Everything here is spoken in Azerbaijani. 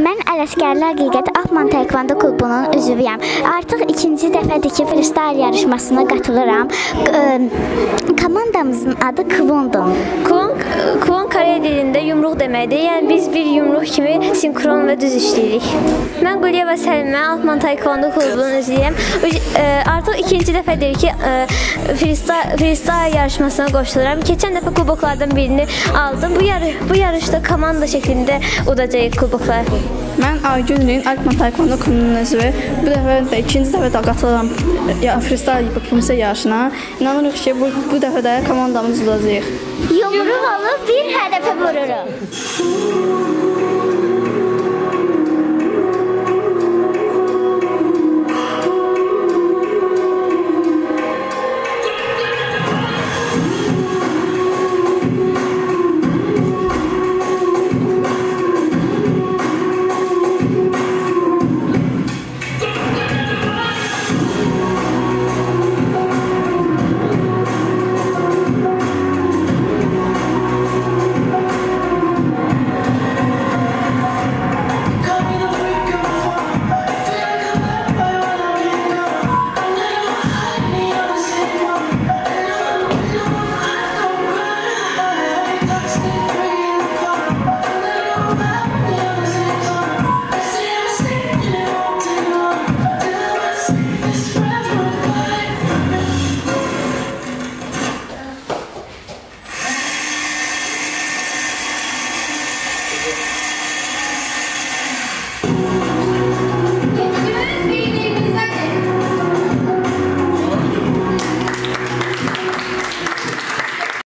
Mən Ələsgərlər Həqiqət Atman Taekwondo klubunun üzvüyəm. Artıq ikinci dəfədir ki, freestyle yarışmasına qatılıram. Komandamızın adı Kvondon. Kuon, kuon Kore dilində yumruq deməkdir. Yəni biz bir yumruq kimi sinkron və düz işləyirik. Mən Quliyeva Səlimə Altman Taekwondo klubunun üzvüyəm. Ə, Artıq ikinci dəfədir ki, ə, freestyle, freestyle yarışmasına qoşuluram. Keçən dəfə kuboklardan birini aldım. Bu yarış bu yarışda komanda şəklində udacağıq kuboklar. Mən Aygün Rin Alpman Taekwondo klubunun üzvü. Bu dəfə də ikinci dəfə də qatılıram ya freestyle kimsə yarışına. İnanırıq ki, bu bu dəfə də komandamız olacaq. Yumruq alıb bir 부르러